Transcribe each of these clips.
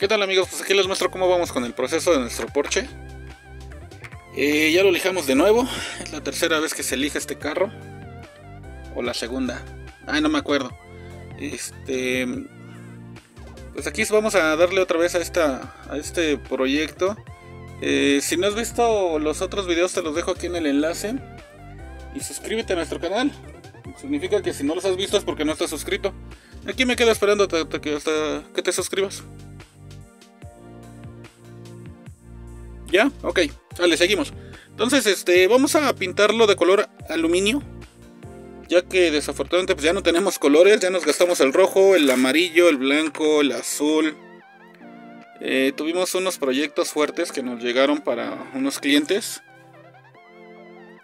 ¿Qué tal amigos? Pues aquí les muestro cómo vamos con el proceso de nuestro Porsche. Eh, ya lo lijamos de nuevo. Es la tercera vez que se elija este carro. O la segunda. Ay, no me acuerdo. Este. Pues aquí vamos a darle otra vez a, esta, a este proyecto. Eh, si no has visto los otros videos, te los dejo aquí en el enlace. Y suscríbete a nuestro canal. Significa que si no los has visto es porque no estás suscrito. Aquí me quedo esperando hasta que te suscribas. ¿Ya? Ok, vale, seguimos. Entonces, este, vamos a pintarlo de color aluminio. Ya que desafortunadamente pues ya no tenemos colores, ya nos gastamos el rojo, el amarillo, el blanco, el azul. Eh, tuvimos unos proyectos fuertes que nos llegaron para unos clientes.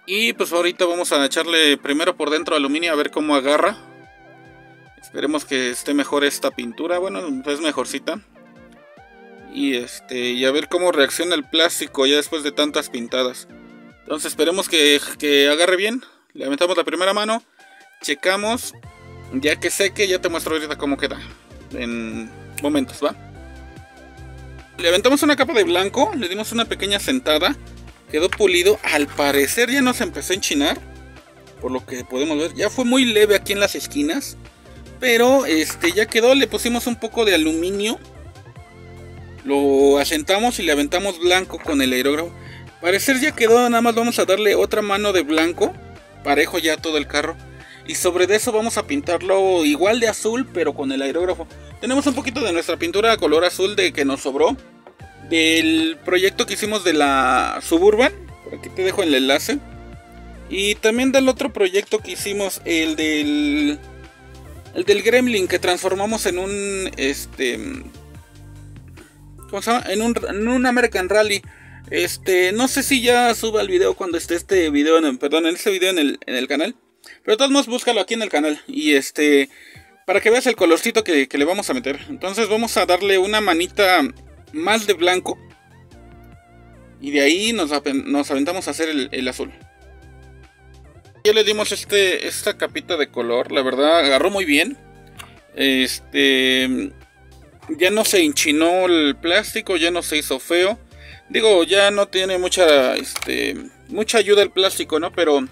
Y pues ahorita vamos a echarle primero por dentro aluminio a ver cómo agarra. Esperemos que esté mejor esta pintura. Bueno, es mejorcita y este y a ver cómo reacciona el plástico ya después de tantas pintadas. Entonces esperemos que, que agarre bien. Le aventamos la primera mano, checamos, ya que seque ya te muestro ahorita cómo queda en momentos, ¿va? Le aventamos una capa de blanco, le dimos una pequeña sentada, quedó pulido, al parecer ya nos empezó a enchinar, por lo que podemos ver, ya fue muy leve aquí en las esquinas, pero este ya quedó, le pusimos un poco de aluminio lo asentamos y le aventamos blanco con el aerógrafo. Parecer ya quedó, nada más vamos a darle otra mano de blanco, parejo ya todo el carro. Y sobre eso vamos a pintarlo igual de azul, pero con el aerógrafo. Tenemos un poquito de nuestra pintura color azul de que nos sobró. Del proyecto que hicimos de la Suburban. Aquí te dejo el enlace. Y también del otro proyecto que hicimos, el del... El del Gremlin que transformamos en un... Este En un, American Rally. Este, no sé si ya suba el video cuando esté este video, en, perdón, en este video en el, en el canal. Pero de todos modos, búscalo aquí en el canal. Y este, para que veas el colorcito que, le vamos a meter. Entonces vamos a darle una manita más de blanco. Y de ahí nos, nos aventamos a hacer el, el, azul. Ya le dimos este, esta capita de color. La verdad, agarró muy bien. Este, ya no se hinchinó el plástico, ya no se hizo feo. Digo, ya no tiene mucha, este, mucha ayuda el plástico, ¿no? Pero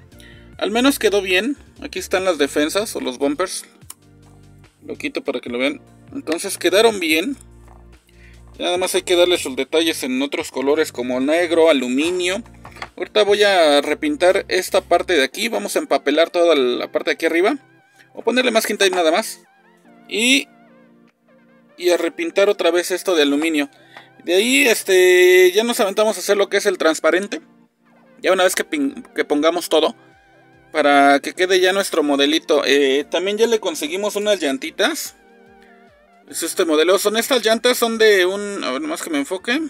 al menos quedó bien. Aquí están las defensas o los bumpers. Lo quito para que lo vean. Entonces quedaron bien. Nada más hay que darle sus detalles en otros colores como negro, aluminio. Ahorita voy a repintar esta parte de aquí. Vamos a empapelar toda la parte de aquí arriba. O ponerle más quinta y nada más. Y y a repintar otra vez esto de aluminio. De ahí este, ya nos aventamos a hacer lo que es el transparente. Ya una vez que, que pongamos todo. Para que quede ya nuestro modelito. Eh, también ya le conseguimos unas llantitas. Es este modelo. Son estas llantas, son de un... A ver, nomás que me enfoque.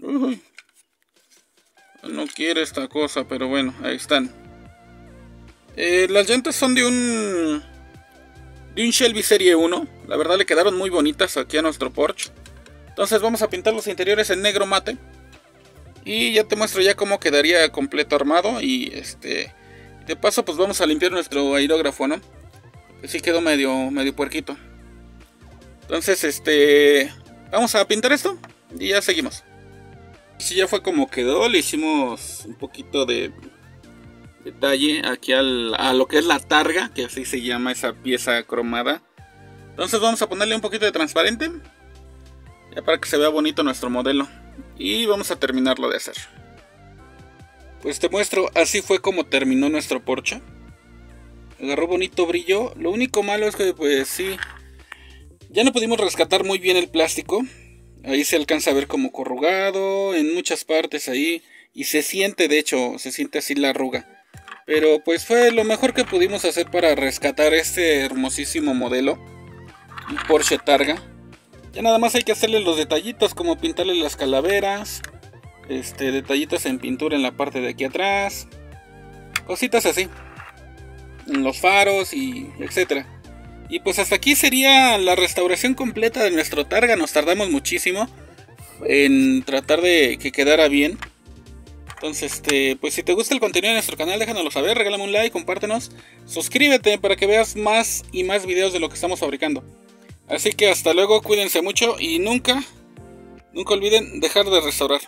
Uy. No quiere esta cosa, pero bueno, ahí están. Eh, las llantas son de un de un Shelby Serie 1. La verdad le quedaron muy bonitas aquí a nuestro Porsche. Entonces vamos a pintar los interiores en negro mate. Y ya te muestro ya cómo quedaría completo armado. Y este de paso pues vamos a limpiar nuestro aerógrafo, ¿no? Que sí quedó medio, medio puerquito. Entonces este vamos a pintar esto y ya seguimos. Si ya fue como quedó, le hicimos un poquito de detalle aquí a lo que es la targa, que así se llama esa pieza cromada. Entonces vamos a ponerle un poquito de transparente, ya para que se vea bonito nuestro modelo. Y vamos a terminarlo de hacer. Pues te muestro, así fue como terminó nuestro Porsche. Agarró bonito brillo. Lo único malo es que pues sí, ya no pudimos rescatar muy bien el plástico. Ahí se alcanza a ver como corrugado en muchas partes ahí. Y se siente, de hecho, se siente así la arruga. Pero pues fue lo mejor que pudimos hacer para rescatar este hermosísimo modelo. Un Porsche Targa. Ya nada más hay que hacerle los detallitos como pintarle las calaveras. Este, detallitos en pintura en la parte de aquí atrás. Cositas así. En los faros y etcétera. Y pues hasta aquí sería la restauración completa de nuestro Targa. Nos tardamos muchísimo en tratar de que quedara bien. Entonces, este, pues si te gusta el contenido de nuestro canal, déjanoslo saber, regálame un like, compártenos, suscríbete para que veas más y más videos de lo que estamos fabricando. Así que hasta luego, cuídense mucho y nunca, nunca olviden dejar de restaurar.